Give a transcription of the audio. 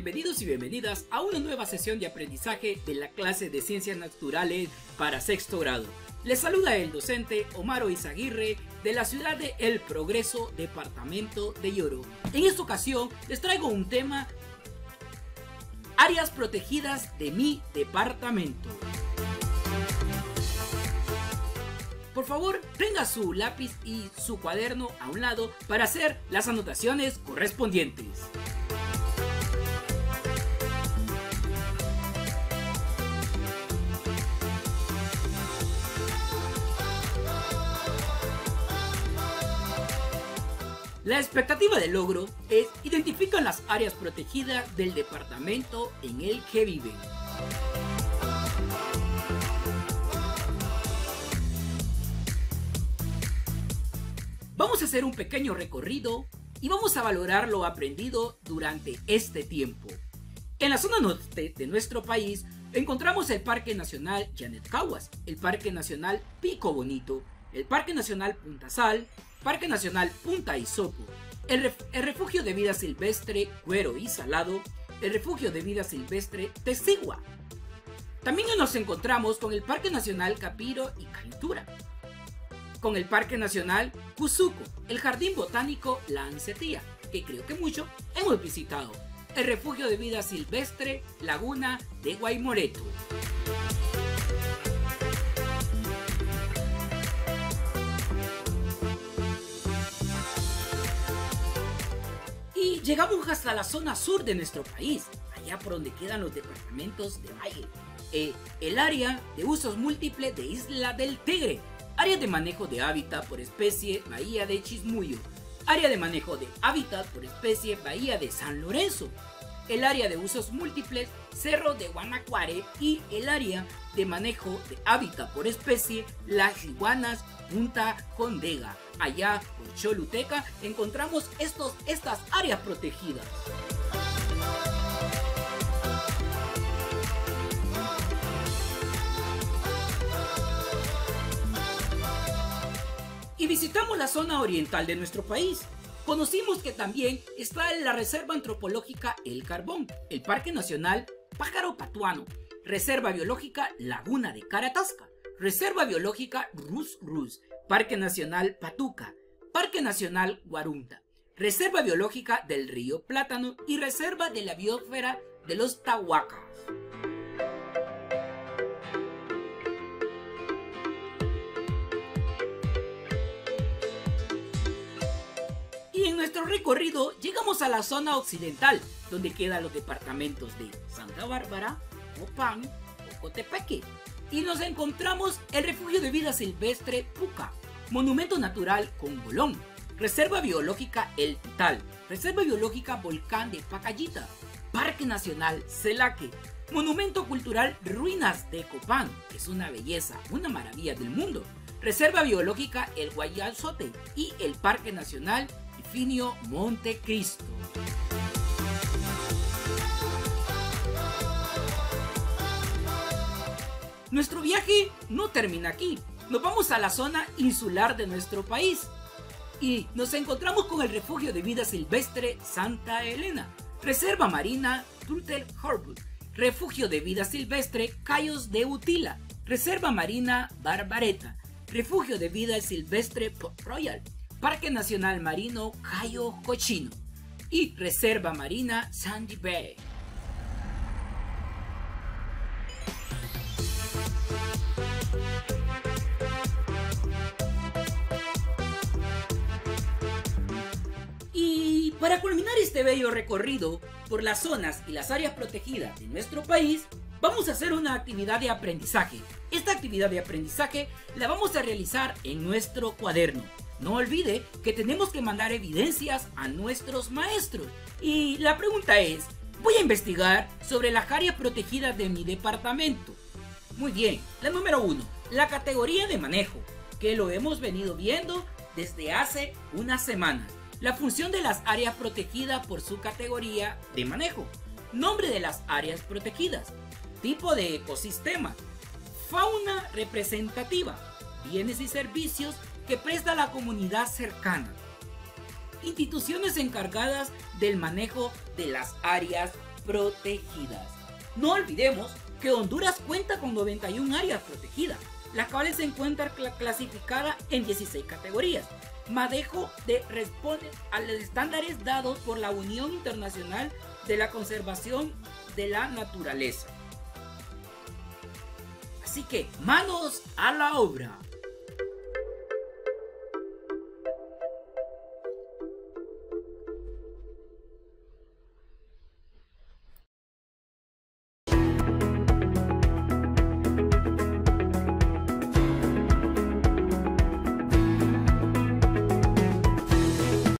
bienvenidos y bienvenidas a una nueva sesión de aprendizaje de la clase de Ciencias Naturales para sexto grado. Les saluda el docente Omar Izaguirre de la ciudad de El Progreso, departamento de Lloro. En esta ocasión les traigo un tema, áreas protegidas de mi departamento. Por favor, tenga su lápiz y su cuaderno a un lado para hacer las anotaciones correspondientes. La expectativa de logro es identificar las áreas protegidas del departamento en el que viven. Vamos a hacer un pequeño recorrido y vamos a valorar lo aprendido durante este tiempo. En la zona norte de nuestro país encontramos el Parque Nacional Janet Caguas, el Parque Nacional Pico Bonito, el Parque Nacional Punta Sal, Parque Nacional Punta Isopo, el, Refugio de Vida Silvestre Cuero y Salado, el Refugio de Vida Silvestre Tesigua. También nos encontramos con el Parque Nacional Capiro y Calentura, con el Parque Nacional Cuzuco, el Jardín Botánico Lancetía, que creo que mucho hemos visitado, el Refugio de Vida Silvestre Laguna de Guaymoreto. Llegamos hasta la zona sur de nuestro país, allá por donde quedan los departamentos de Valle. Eh, el área de usos múltiples de Isla del Tigre, área de manejo de hábitat por especie Bahía de Chismuyo, área de manejo de hábitat por especie Bahía de San Lorenzo, el área de usos múltiples Cerro de Guanacuare y el área de manejo de hábitat por especie Las Iguanas Punta Condega. Allá por Choluteca encontramos estos, estas áreas protegidas. Y visitamos la zona oriental de nuestro país, Conocimos que también está en la Reserva Antropológica El Carbón, el Parque Nacional Pájaro Patuano, Reserva Biológica Laguna de Caratasca, Reserva Biológica Rus Rus, Parque Nacional Patuca, Parque Nacional Guarunta, Reserva Biológica del Río Plátano y Reserva de la Biosfera de los Tahuacas. Recorrido llegamos a la zona occidental, donde quedan los departamentos de Santa Bárbara, Opán, Ocotepeque. Y nos encontramos el refugio de vida silvestre Puca, monumento natural Congolón, reserva biológica El Pital, reserva biológica Volcán de Pacayita, Parque Nacional Celaque, monumento cultural Ruinas de Copán, que es una belleza, una maravilla del mundo, reserva biológica El Guayalzote y el Parque Nacional Finio Montecristo. Nuestro viaje no termina aquí. Nos vamos a la zona insular de nuestro país y nos encontramos con el refugio de vida silvestre Santa Elena, Reserva Marina Turtle Harbor, Refugio de vida silvestre Cayos de Utila, Reserva Marina Barbareta, Refugio de vida silvestre Port Royal, Parque Nacional Marino Cayo Cochino y Reserva Marina Sandy Bay. Y para culminar este bello recorrido por las zonas y las áreas protegidas de nuestro país, vamos a hacer una actividad de aprendizaje. Esta actividad de aprendizaje la vamos a realizar en nuestro cuaderno. No olvide que tenemos que mandar evidencias a nuestros maestros. Y la pregunta es, voy a investigar sobre las áreas protegidas de mi departamento. Muy bien, la número uno, la categoría de manejo, que lo hemos venido viendo desde hace una semana. La función de las áreas protegidas por su categoría de manejo. Nombre de las áreas protegidas. Tipo de ecosistema. Fauna representativa. Bienes y servicios que presta la comunidad cercana. Instituciones encargadas del manejo de las áreas protegidas. No olvidemos que Honduras cuenta con 91 áreas protegidas, las cuales se encuentran clasificadas en 16 categorías. Madejo de responde a los estándares dados por la Unión Internacional de la Conservación de la Naturaleza. Así que manos a la obra.